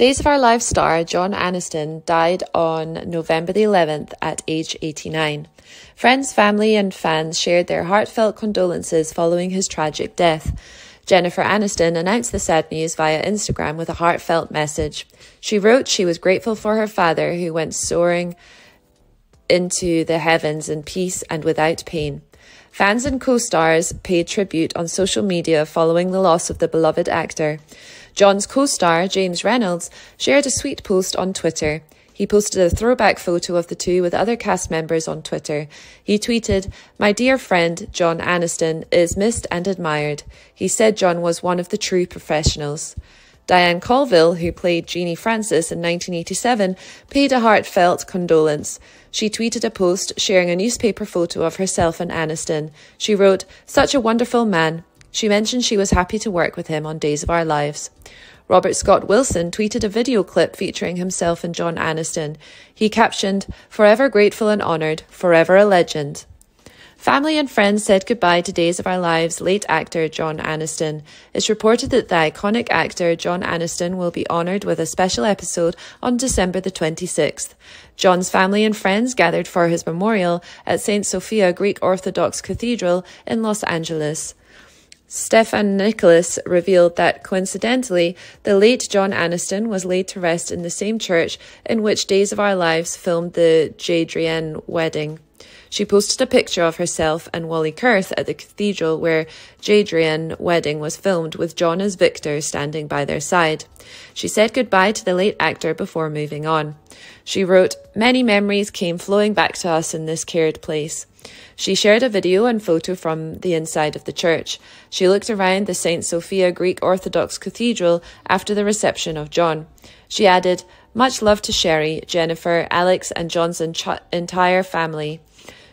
Days of Our Lives star John Aniston died on November the 11th at age 89. Friends, family, and fans shared their heartfelt condolences following his tragic death. Jennifer Aniston announced the sad news via Instagram with a heartfelt message. She wrote she was grateful for her father, who went soaring into the heavens in peace and without pain. Fans and co stars paid tribute on social media following the loss of the beloved actor. John's co star, James Reynolds, shared a sweet post on Twitter. He posted a throwback photo of the two with other cast members on Twitter. He tweeted, My dear friend, John Aniston, is missed and admired. He said John was one of the true professionals. Diane Colville, who played Jeannie Francis in 1987, paid a heartfelt condolence. She tweeted a post sharing a newspaper photo of herself and Aniston. She wrote, Such a wonderful man. She mentioned she was happy to work with him on Days of Our Lives. Robert Scott Wilson tweeted a video clip featuring himself and John Aniston. He captioned, Forever grateful and honoured, forever a legend. Family and friends said goodbye to Days of Our Lives late actor John Aniston. It's reported that the iconic actor John Aniston will be honoured with a special episode on December the 26th. John's family and friends gathered for his memorial at St. Sophia Greek Orthodox Cathedral in Los Angeles. Stefan Nicholas revealed that coincidentally, the late John Aniston was laid to rest in the same church in which Days of Our Lives filmed the Jadrienne wedding. She posted a picture of herself and Wally Kurth at the cathedral where Jadrienne wedding was filmed with John as Victor standing by their side. She said goodbye to the late actor before moving on. She wrote, Many memories came flowing back to us in this cared place. She shared a video and photo from the inside of the church. She looked around the St. Sophia Greek Orthodox Cathedral after the reception of John. She added, Much love to Sherry, Jennifer, Alex, and John's entire family.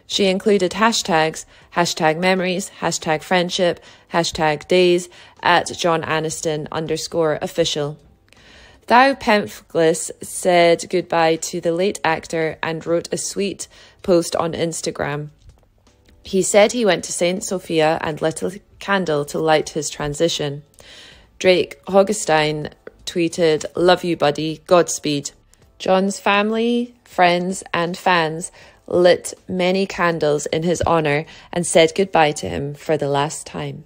She included hashtags, hashtag memories, hashtag friendship, hashtag days at John Aniston underscore official. Thaao Penghlis said goodbye to the late actor and wrote a sweet post on Instagram. He said he went to St. Sophia and lit a candle to light his transition. Drake Hogestyn tweeted, Love you, buddy. Godspeed. John's family, friends, and fans lit many candles in his honour and said goodbye to him for the last time.